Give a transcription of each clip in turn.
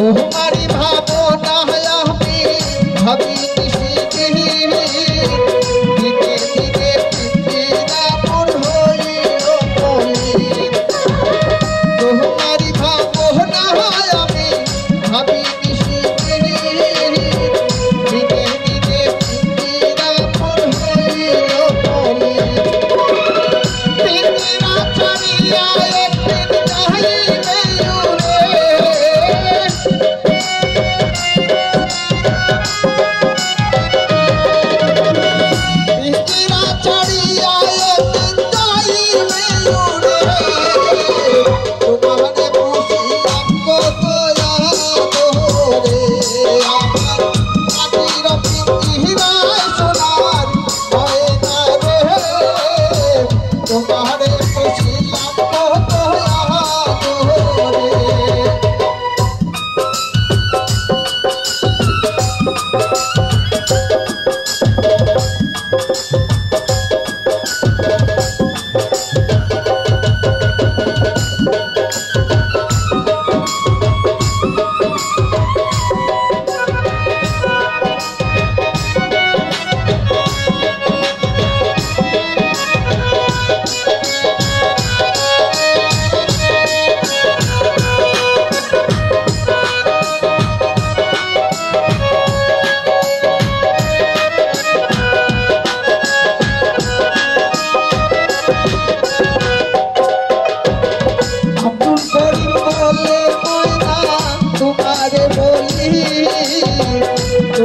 तुम्हारी भावो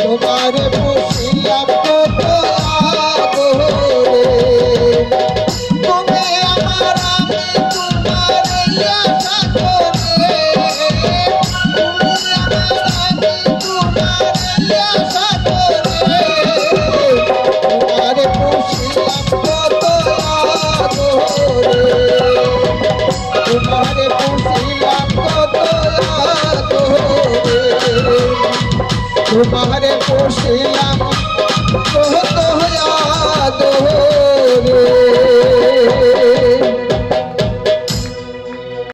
तुम्हारे তোমারে পোষিলাম